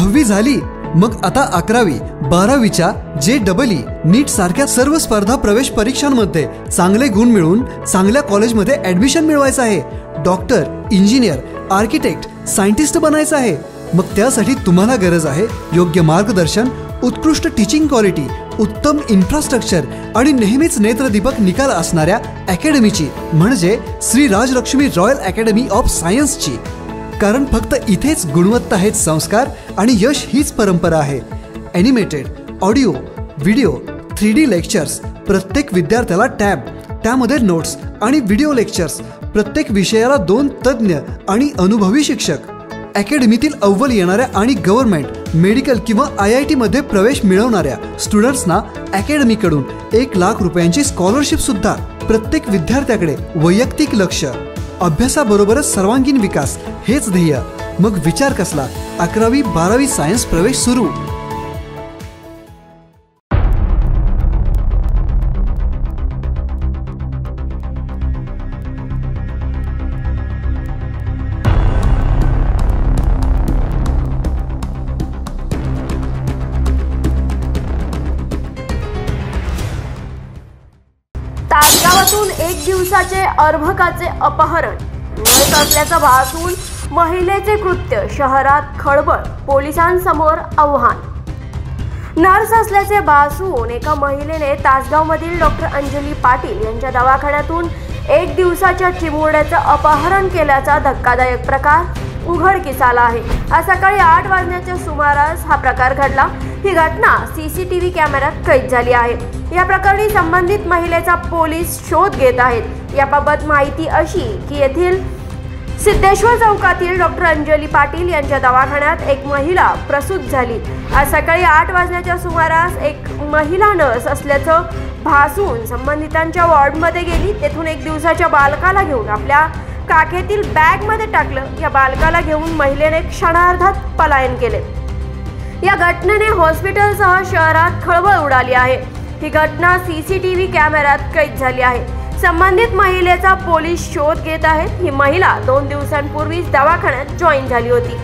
दहावी झाली मग आता अकरावी बारावीच्या जे डबल ई नीट सारख्या सर्व स्पर्धा प्रवेश परीक्षांमध्ये चांगले गुण मिळवून चांगल्या कॉलेजमध्ये ऍडमिशन मिळवायचं आहे. डॉक्टर इंजिनियर आर्किटेक्ट सायंटिस्ट बनायचं आहे. मग त्यासाठी तुम्हाला गरज आहे योग्य मार्गदर्शन उत्कृष्ट टीचिंग क्वालिटी उत्तम इन्फ्रास्ट्रक्चर आणि नेहमीच नेत्रदीपक निकाल असणाऱ्या अकॅडमीची म्हणजे Shri Rajalakshmi Royal Academy of सायन्सची. कारण फक्त इथेच गुणवत्ता हेच संस्कार आणि यश हीच परंपरा आहे. Animated audio video three D lectures प्रत्येक विद्यार्थ्याला टॅब त्यामध्ये नोट्स आणि व्हिडिओ लेक्चर्स प्रत्येक विषयाला दोन तज्ज्ञ आणि अनुभवी शिक्षक. अकॅडमीतील अव्वल येणाऱ्या आणि गव्हर्नमेंट मेडिकल किंवा आय आय टीमध्ये प्रवेश मिळवणाऱ्या स्टुडंट्सना अकॅडमीकडून एक लाख रुपयांची स्कॉलरशिपसुद्धा प्रत्येक विद्यार्थ्याकडे वैयक्तिक लक्ष. अभ्यासाबरोबरच सर्वांगीण विकास हेच ध्येय. मग विचार कसला? अकरावी बारावी सायन्स प्रवेश सुरू. तासगावातून एक दिवसाचे अर्भकाचे अपहरण. वैध असल्याचं भासून महिलेचे कृत्य शहरात खळबळ पोलिसांसमोर आव्हान. नर्स असल्याचे भासून एका महिलेने तासगावमधील डॉक्टर अंजली पाटील यांच्या दवाखान्यातून एक दिवसाच्या चिमुरड्याचं अपहरण केल्याचा धक्कादायक प्रकार उघडकीस आला आहे. आज सकाळी आठ वाजण्याच्या सुमारास हा प्रकार घडला. ही घटना सीसीटीव्ही कॅमेऱ्यात कैद झाली आहे. या प्रकरणी संबंधित महिलेचा पोलीस शोध घेत आहेत. याबाबत माहिती अशी की येथील सिद्धेश्वर चौकातील डॉक्टर अंजली पाटील यांच्या दवाखान्यात एक महिला प्रसूत झाली. आज सकाळी आठ वाजण्याच्या सुमारास एक महिला नर्स असल्याचं भासून संबंधितांच्या वॉर्डमध्ये गेली. तेथून एक दिवसाच्या बालकाला घेऊन आपल्या काखेतील बॅगमध्ये टाकलं. या बालकाला घेऊन महिलेने क्षणार्धात पलायन केले. या घटनेने हॉस्पिटलसह शहरात खळबळ उडाली आहे. ही घटना सीसीटीव्ही कॅमेऱ्यात कैद झाली आहे. संबंधित महिलेचा पोलीस शोध घेत आहेत ही महिला दोन दिवसांपूर्वीच दवाखान्यात जॉईन झाली होती.